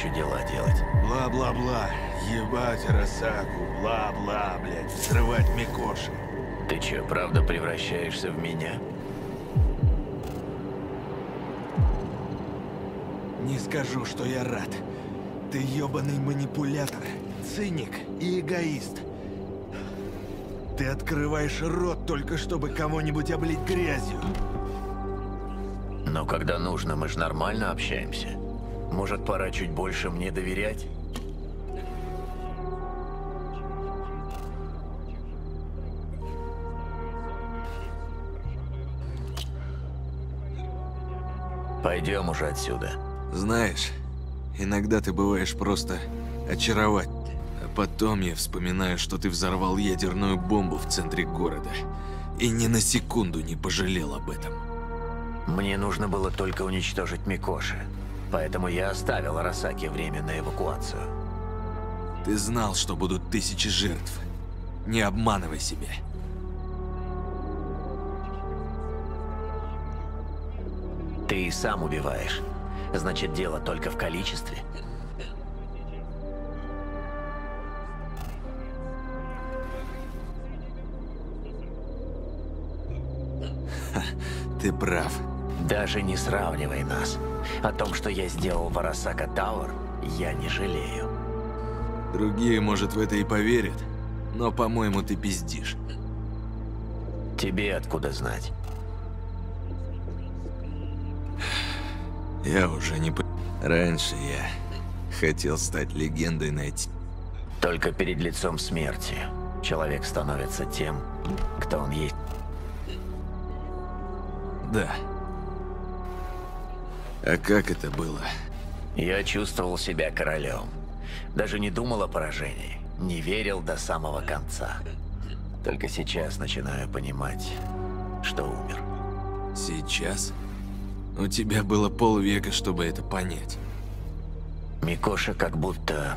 еще дела делать. Бла-бла-бла. Ебать Росаку. Бла-бла, блядь. Взрывать Микоши. Ты че, правда превращаешься в меня? Не скажу, что я рад. Ты ебаный манипулятор, циник и эгоист. Ты открываешь рот только чтобы кого-нибудь облить грязью. Но когда нужно, мы же нормально общаемся. Может, пора чуть больше мне доверять? Пойдем уже отсюда. Знаешь, иногда ты бываешь просто очаровать. А потом я вспоминаю, что ты взорвал ядерную бомбу в центре города. И ни на секунду не пожалел об этом. Мне нужно было только уничтожить Микоши. Поэтому я оставил Арасаки время на эвакуацию. Ты знал, что будут тысячи жертв. Не обманывай себя. Ты и сам убиваешь. Значит, дело только в количестве. Ты прав. Даже не сравнивай нас. О том, что я сделал в Арасака Тауэр, я не жалею. Другие, может, в это и поверят. Но, по-моему, ты пиздишь. Тебе откуда знать? Я уже не... Раньше я хотел стать легендой найти. Только перед лицом смерти человек становится тем, кто он есть. Да. А как это было? Я чувствовал себя королем. Даже не думал о поражении. Не верил до самого конца. Только сейчас начинаю понимать, что умер. Сейчас? У тебя было полвека, чтобы это понять. Микоша как будто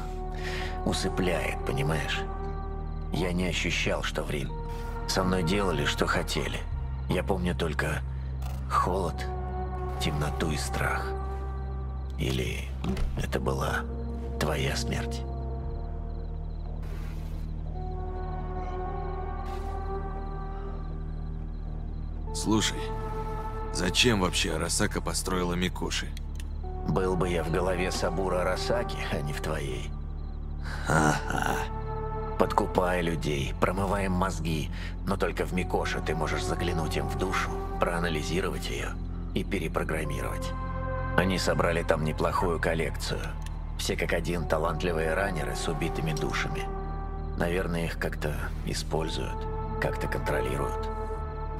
усыпляет, понимаешь? Я не ощущал, что время. Со мной делали, что хотели. Я помню только холод, темноту и страх. Или это была твоя смерть? Слушай, зачем вообще Арасака построила Микоши? Был бы я в голове Сабура Арасаки, а не в твоей. Ага. Подкупай людей, промываем мозги, но только в Микоша ты можешь заглянуть им в душу, проанализировать ее и перепрограммировать. Они собрали там неплохую коллекцию. Все как один талантливые раннеры с убитыми душами. Наверное, их как-то используют, как-то контролируют.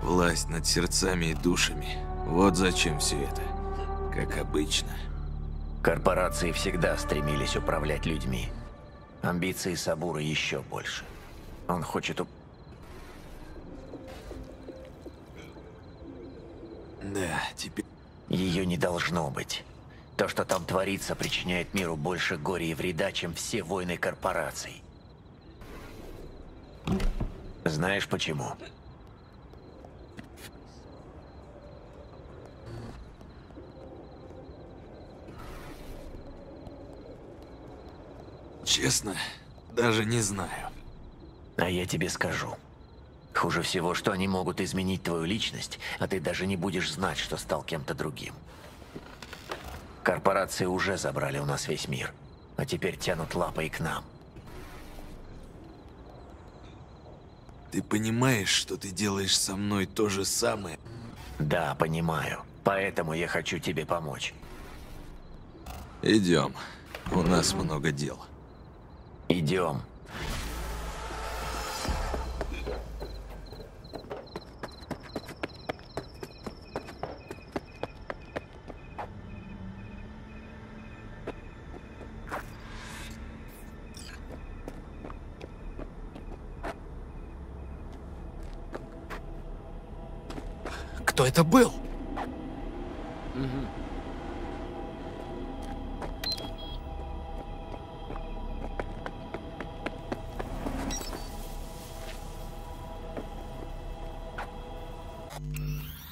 Власть над сердцами и душами. Вот зачем все это. Как обычно. Корпорации всегда стремились управлять людьми. Амбиции Сабура еще больше. Он хочет уп... Да, теперь... Ее не должно быть. То, что там творится, причиняет миру больше горя и вреда, чем все войны корпораций. Знаешь почему? Честно, даже не знаю. А я тебе скажу. Хуже всего, что они могут изменить твою личность, а ты даже не будешь знать, что стал кем-то другим. Корпорации уже забрали у нас весь мир, а теперь тянут лапой к нам. Ты понимаешь, что ты делаешь со мной то же самое? Да, понимаю. Поэтому я хочу тебе помочь. Идем. У нас много дел. Идем. Кто это был? Угу. Mm-hmm.